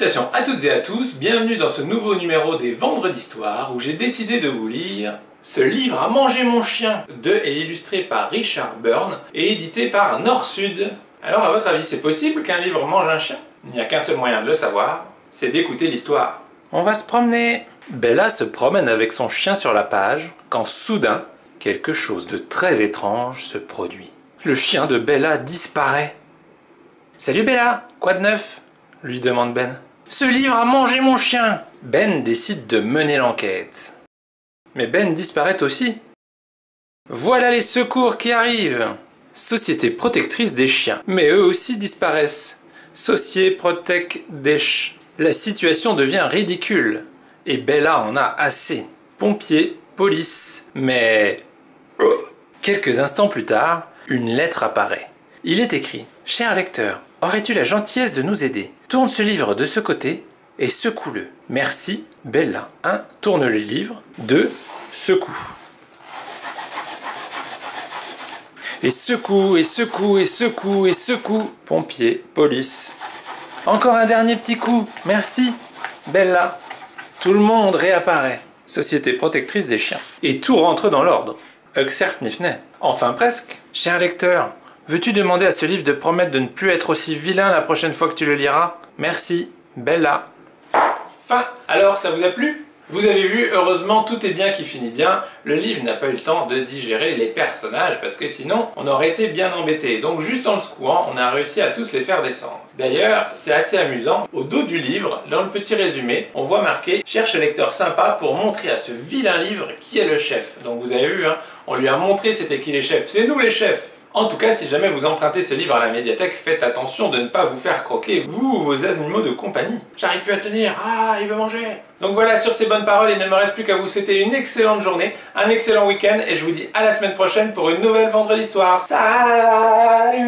Salutations à toutes et à tous, bienvenue dans ce nouveau numéro des Vendres d'Histoire où j'ai décidé de vous lire ce livre à manger mon chien de et illustré par Richard Byrne et édité par Nord-Sud. Alors à votre avis, c'est possible qu'un livre mange un chien? Il n'y a qu'un seul moyen de le savoir, c'est d'écouter l'histoire. On va se promener Bella se promène avec son chien sur la page quand soudain, quelque chose de très étrange se produit. Le chien de Bella disparaît. Salut Bella, quoi de neuf? Lui demande Ben. Ce livre a mangé mon chien Ben décide de mener l'enquête. Mais Ben disparaît aussi. Voilà les secours qui arrivent Société protectrice des chiens. Mais eux aussi disparaissent. Société protect des ch... La situation devient ridicule. Et Bella en a assez. Pompiers, police, mais... Quelques instants plus tard, une lettre apparaît. Il est écrit Cher lecteur, aurais-tu la gentillesse de nous aider? Tourne ce livre de ce côté et secoue-le. Merci, Bella. 1. Tourne le livre. 2. Secoue. Et secoue, et secoue, et secoue, et secoue. Pompier, police. Encore un dernier petit coup. Merci, Bella. Tout le monde réapparaît. Société protectrice des chiens. Et tout rentre dans l'ordre. Uxert Nifnet. Enfin presque. Cher lecteur, veux-tu demander à ce livre de promettre de ne plus être aussi vilain la prochaine fois que tu le liras? Merci, Bella. Fin. Alors, ça vous a plu? Vous avez vu, heureusement, tout est bien qui finit bien. Le livre n'a pas eu le temps de digérer les personnages parce que sinon, on aurait été bien embêté. Donc juste en le secouant, on a réussi à tous les faire descendre. D'ailleurs, c'est assez amusant. Au dos du livre, dans le petit résumé, on voit marqué « Cherche lecteur sympa pour montrer à ce vilain livre qui est le chef ». Donc vous avez vu, hein, on lui a montré c'était qui les chefs. C'est nous les chefs en tout cas, si jamais vous empruntez ce livre à la médiathèque, faites attention de ne pas vous faire croquer, vous ou vos animaux de compagnie. J'arrive plus à tenir, ah, il veut manger Donc voilà, sur ces bonnes paroles, il ne me reste plus qu'à vous souhaiter une excellente journée, un excellent week-end, et je vous dis à la semaine prochaine pour une nouvelle Vendredi Histoire. Salut